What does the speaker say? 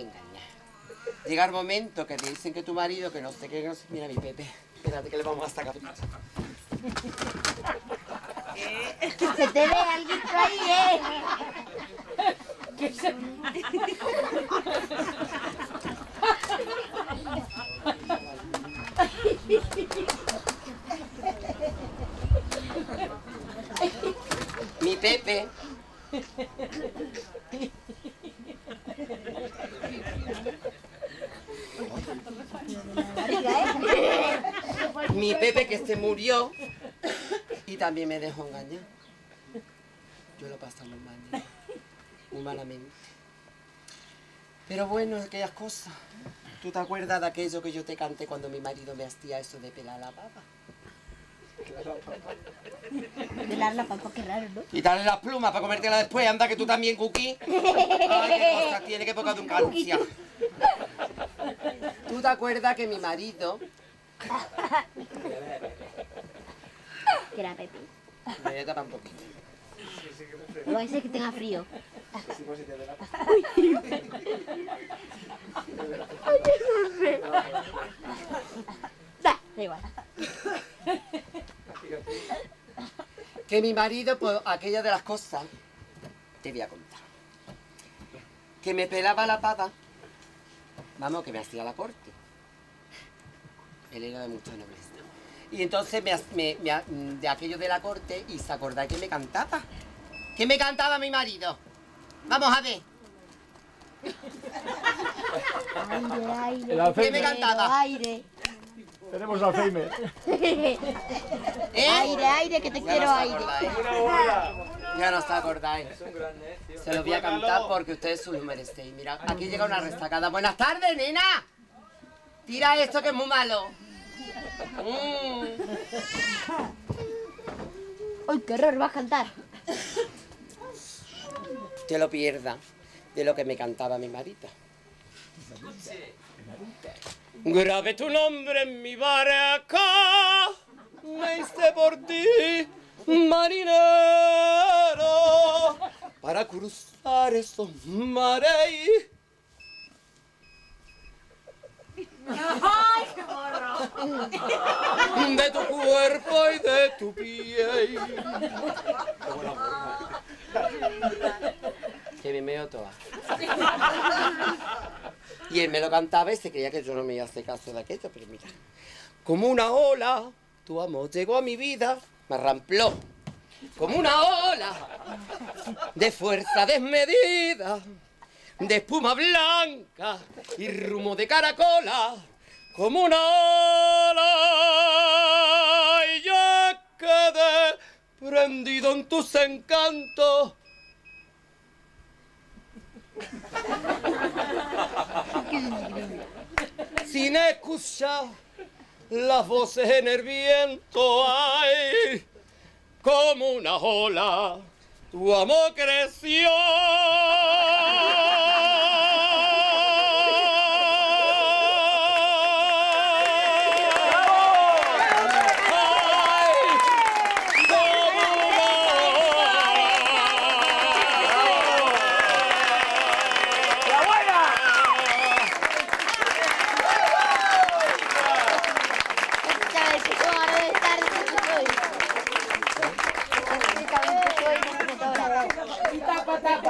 engañar. Llega el momento que te dicen que tu marido, que no sé qué, que no sé. Mira mi Pepe. Espérate que le vamos a sacar. Se te ve alguien por ahí, ¿eh? Mi Pepe. Mi Pepe que se murió y también me dejó engañar. Yo lo pasé muy mal, muy. Pero bueno, aquellas cosas. ¿Tú te acuerdas de aquello que yo te canté cuando mi marido me hacía eso de pelar la papa? Pelar la papa, qué raro, ¿no? Y darle las plumas para comértela después. Anda que tú también, Cookie. Ay, qué cosa tiene, qué poca duncancia. ¿Tú te acuerdas que mi marido... Que era Pepe. Me voy a tapar un poquito. No ser que tenga frío. Da, da igual. Que mi marido, pues, aquella de las cosas, te voy a contar. Que me pelaba la pava, vamos, que me hacía la corte. Él era de mucha nobleza. Y entonces me, de aquello de la corte, y se acordaba que me cantaba. ¿Qué me cantaba mi marido? Vamos a ver. Aire, aire. ¿Qué me cantaba? Aire. Tenemos Alzheimer. ¿Eh? Aire, aire, que te Ya quiero no aire. acordáis. Ya no os acordáis. Se los voy a cantar porque ustedes se lo merecéis. Mira, aquí llega una restacada. Buenas tardes, nena. Tira esto que es muy malo. Mm. Uy, qué horror, vas a cantar. Te lo pierda de lo que me cantaba mi marido. Grave tu nombre en mi barca, me hice por ti, marinero, para cruzar esos mares. De tu cuerpo y de tu piel. Que me meo toda. Y él me lo cantaba y se creía que yo no me iba a hacer caso de aquello, pero mira. Como una ola, tu amor llegó a mi vida, me arrampló. Como una ola de fuerza desmedida, de espuma blanca y rumo de caracola. Como una ola y yo quedé prendido en tus encantos. Sin escuchar las voces en el viento, ay, como una ola, tu amor creció. 八三